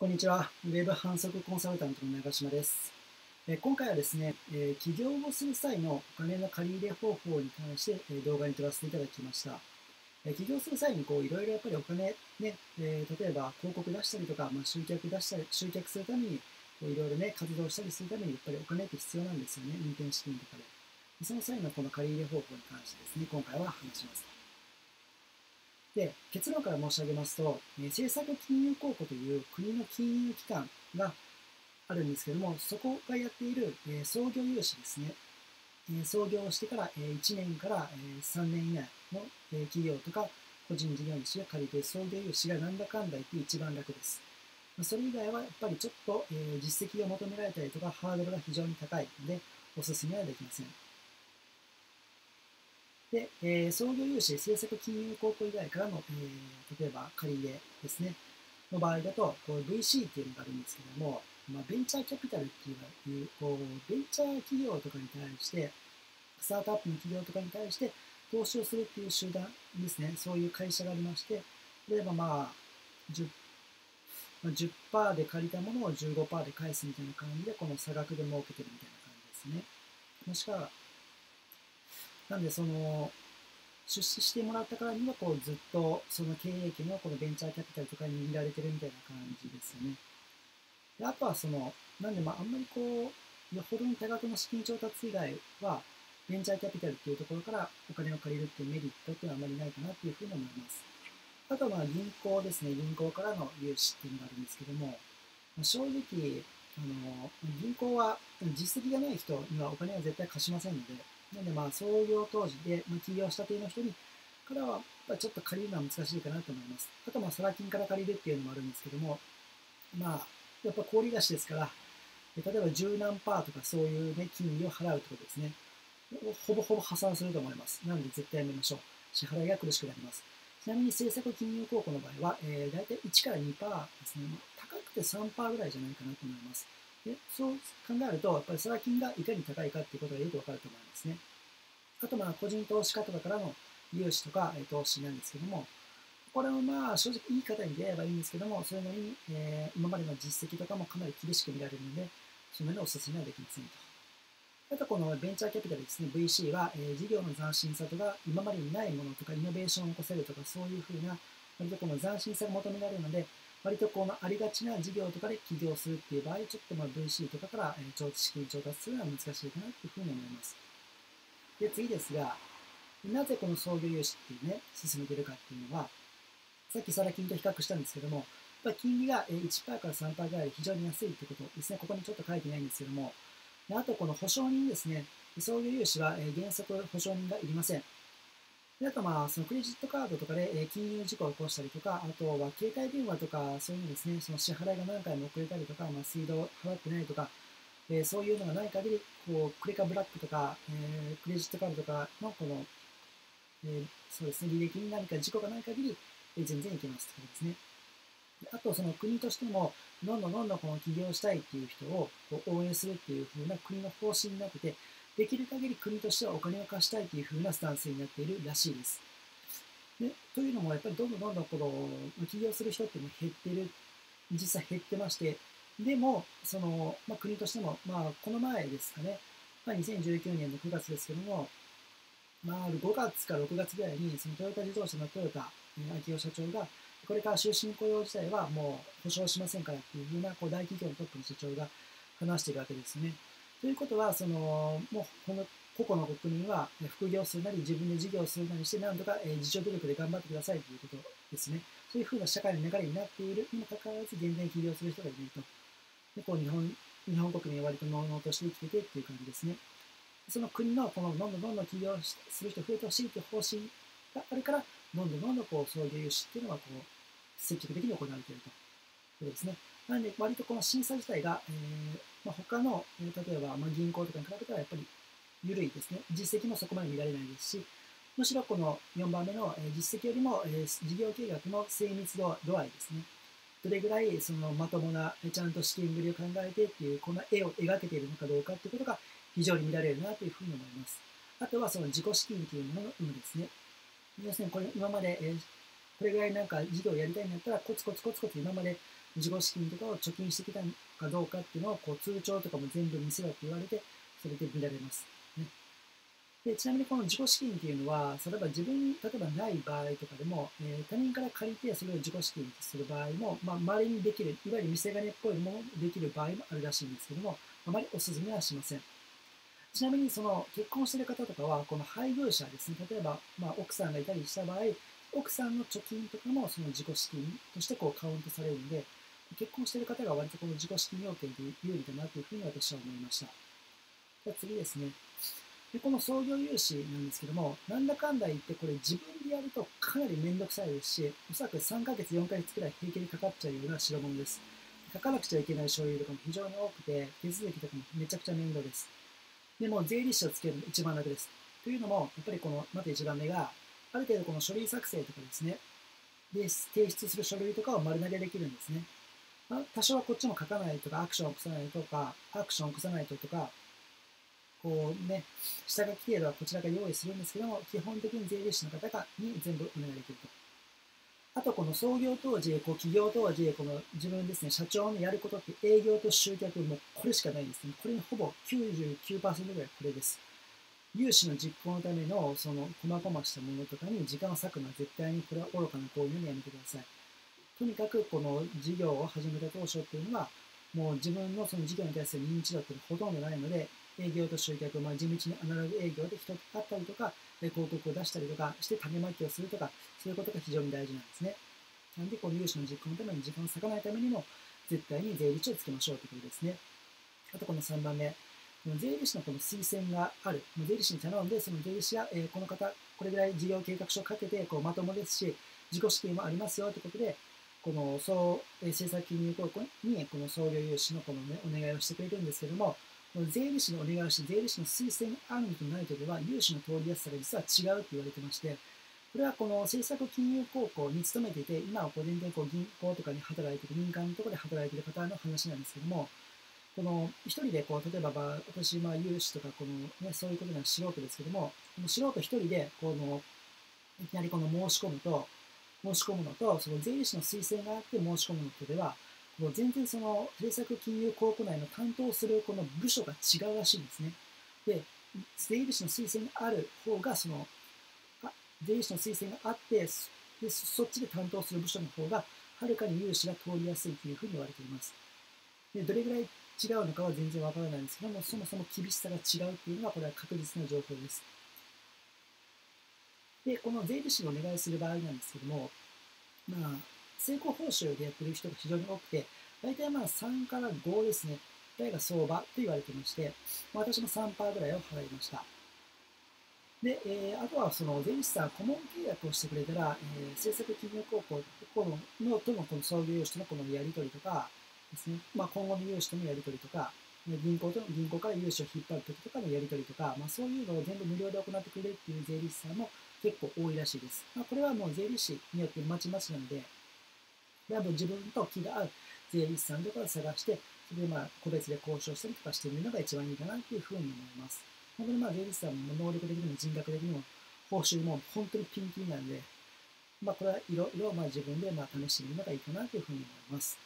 こんにちは。ウェブ反則コンサルタントの長島です。え今回はですね、え起業をする際のお金の借り入れ方法に関して、え動画に撮らせていただきました。え起業する際にこういろいろやっぱりお金ね、え例えば広告出したりとか、ま、集客出したり、集客するためにいろいろね、活動したりするためにやっぱりお金って必要なんですよね。運転資金とかで。その際のこの借り入れ方法に関してですね、今回は話します。で結論から申し上げますと、政策金融公庫という国の金融機関があるんですけども、そこがやっている、創業融資ですね、創業してから、1年から、3年以内の、企業とか個人事業主が借りて創業融資がなんだかんだ言って一番楽です。それ以外はやっぱりちょっと、実績が求められたりとかハードルが非常に高いのでお勧めはできません。で、えー、創業融資、政策金融公庫以外からの、えー、例えば借り入れですね、の場合だと、こう VC っていうのがあるんですけども、まあ、ベンチャーキャピタルっていう、こうベンチャー企業とかに対して、スタートアップの企業とかに対して投資をするっていう集団ですね、そういう会社がありまして、例えばまあ、10, まあ、10%で借りたものを15%で返すみたいな感じで、この差額で儲けてるみたいな感じですね。もしくは、なんでその出資してもらったからにはこうずっとその経営権をこのベンチャーキャピタルとかに握られてるみたいな感じですよね。であとはその、なんでまああんまりこう、よほどに多額の資金調達以外は、ベンチャーキャピタルっていうところからお金を借りるっていうメリットっていうのはあまりないかなっていうふうに思います。あとはまあ銀行ですね、銀行からの融資っていうのがあるんですけども、正直、あの銀行は実績がない人にはお金は絶対貸しませんので、なのでまあ創業当時で、まあ、起業したての人にからはちょっと借りるのは難しいかなと思います。あとまあサラ金から借りるっていうのもあるんですけども、まあやっぱ氷菓子ですから、例えば十何パーとかそういう、ね、金利を払うってことですね。ほぼほぼ破産すると思います。なので絶対やめましょう。支払いが苦しくなります。ちなみに政策金融公庫の場合は、えー、大体1から2パーですね。高くて3パーぐらいじゃないかなと思います。でそう考えると、やっぱりサラ金がいかに高いかっていうことがよくわかると思いますね。あと、まあ、個人投資家とかからの融資とか、え投資なんですけども、これもまあ、正直いい方に出会えばいいんですけども、それなりに、えー、今までの実績とかもかなり厳しく見られるので、そのようなお勧めはできませんと。あと、このベンチャーキャピタルですね、VC は、えー、事業の斬新さとか、今までにないものとか、イノベーションを起こせるとか、そういうふうな、割とこの斬新さが求められるので、割とこのありがちな事業とかで起業するっていう場合、ちょっとまあ VC とかから、えー、長期資金調達するのは難しいかなというふうに思います。で、次ですが、なぜこの創業融資っていうね、進めてるかっていうのは、さっきサラ金と比較したんですけども、やっぱ金利が1%から3%ぐらい非常に安いってことですね。ここにちょっと書いてないんですけども、あとこの保証人ですね。創業融資は原則保証人がいりません。であとまあ、そのクレジットカードとかでえ金融事故を起こしたりとか、あとは携帯電話とか、そういうのですね、その支払いが何回も遅れたりとか、まあ、水道払ってないとか、え、そういうのがない限り、こう、クレカブラックとか、え、クレジットカードとかのこの、え、そうですね、履歴に何か事故がない限り、え、全然いけますということですね。あと、その国としても、どんどんどんどんこの起業したいっていう人をこう応援するっていう風な国の方針になってて、できる限り国としてはお金を貸したいというふうなスタンスになっているらしいです。でというのも、やっぱりどんどんどんどんこの起業する人っていう減ってる、実際減ってまして、でも、そのまあ、国としても、まあ、この前ですかね、まあ、2019年の9月ですけども、まあ、5月か6月ぐらいに、そのトヨタ自動車のトヨタ、秋夫社長が、これから終身雇用自体はもう保証しませんからっていうふうなこう大企業のトップの社長が話しているわけですね。ということは、その、もう、この個々の国民は副業するなり、自分で事業するなりして、なんとか自助努力で頑張ってくださいということですね。そういうふうな社会の流れになっているにもかかわらず、全然起業する人がいると。でこう日本日本国民は割とのうのうとして生きててっていう感じですね。その国のこのどんどんどんどん起業する人増えてほしいという方針があるから、どんどんどんどんこう創業融資っていうのはこう積極的に行われているということですね。なので、割とこの審査自体が、えーまあ、他の、えー、例えば、まあ、銀行とかに比べたらやっぱり緩いですね。実績もそこまで見られないですし、むしろこの4番目の、えー、実績よりも、えー、事業計画の精密度度合いですね。どれぐらいそのまともな、ちゃんと資金繰りを考えてっていう、この絵を描けているのかどうかっていうことが非常に見られるなというふうに思います。あとはその自己資金っていうものの有無ですね。要するにこれ今まで、えー、これぐらいなんか事業やりたいんだったら、コツコツコツコツ今まで自己資金とかを貯金してきたかどうかっていうのをこう通帳とかも全部見せろって言われて、それで見られます。ね、でちなみにこの自己資金っていうのは、例えば自分に例えばない場合とかでも、えー、他人から借りてそれを自己資金にする場合も、まあ、稀にできる、いわゆる見せ金っぽいものできる場合もあるらしいんですけども、あまりお勧めはしません。ちなみにその結婚してる方とかは、この配偶者ですね、例えば、まあ、奥さんがいたりした場合、奥さんの貯金とかもその自己資金としてこうカウントされるので、結婚している方が割とこの自己資金要件で有利だなというふうに私は思いました。じゃ次ですね。でこの創業融資なんですけども、なんだかんだ言ってこれ自分でやるとかなりめんどくさいですし、おそらく3ヶ月、4ヶ月くらい平気でかかっちゃうような代物です。書かなくちゃいけない書類とかも非常に多くて、手続きとかもめちゃくちゃ面倒です。でも税理士をつけるのが一番楽です。というのも、やっぱりこの、まず1番目が、ある程度この書類作成とかですね、で、提出する書類とかを丸投げできるんですね。まあ、多少はこっちも書かないとか、アクションを起こさないとか、アクションを起こさないととか、こうね、下書き程度はこちらが用意するんですけども、基本的に税理士の方がに全部お願いできると。あと、この創業当時、こう企業当時、この自分ですね、社長のやることって営業と集客、もこれしかないですね。これにほぼ99%ぐらいこれです。融資の実行のためのその細々したものとかに時間を割くのは絶対にこれは愚かな行為にやめてください。とにかくこの事業を始めた当初っていうのは、もう自分のその事業に対する認知度ってのはほとんどないので、営業と集客、まあ、地道にアナログ営業で人と会ったりとか、広告を出したりとかして種まきをするとか、そういうことが非常に大事なんですね。なんで、この融資の実行のために時間を割かないためにも、絶対に税理士をつけましょうということですね。あと、この3番目。税理士のこの推薦がある。税理士に頼んで、その税理士が、えー、この方、これぐらい事業計画書をかけて、こうまともですし、自己資金もありますよということで、この総、えー、政策金融公庫にこの創業融資のこの、ね、お願いをしてくれるんですけども、この税理士にお願いをして、税理士の推薦案とないときは、融資の通りやすさが実は違うと言われてまして、これはこの政策金融高校に勤めていて、今はこう全然こう銀行とかに働いている、民間のところで働いている方の話なんですけども、この一人でこう、例えば、私、まあ、融資とか、この、ね、そういうことな素人ですけども、この素人一人で、この、いきなりこの申し込むと、申し込むのと、その税理士の推薦があって申し込むのとでは、もう全然その政策金融公庫内の担当するこの部署が違うらしいんですね。で、税理士の推薦がある方が、その、税理士の推薦があってで、そっちで担当する部署の方が、はるかに融資が通りやすいというふうに言われています。でどれぐらい違うのかは全然わからないんですけども、そもそも厳しさが違うっていうのは、これは確実な情報です。で、この税理士にお願いする場合なんですけども、まあ、成功報酬でやってる人が非常に多くて、大体まあ3から5ですね、ぐらいが相場と言われてまして、私も3%ぐらいを払いました。で、えー、あとはその税理士さん、顧問契約をしてくれたら、えー、政策金融高校のとのこの創業融資とのこのやり取りとかですね、まあ、今後の融資とのやり取りとか、銀行と銀行から融資を引っ張るときとかのやり取りとか、まあ、そういうのを全部無料で行ってくれるっていう税理士さんも結構多いらしいです。まあ、これはもう税理士によってまちまちなので、多分自分と気が合う税理士さんとかを探して、それでまあ個別で交渉したりとかしてみるのが一番いいかなというふうに思います。本当にまあ税理士さんも能力的にも人格的にも報酬も本当にピンキンなんで、まあ、これはいろいろまあ自分でまあ試してみるのがいいかなというふうに思います。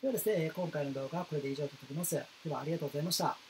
ではですね、今回の動画はこれで以上となります。ではありがとうございました。